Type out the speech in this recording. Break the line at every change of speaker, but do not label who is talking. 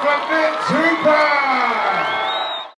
trumpets.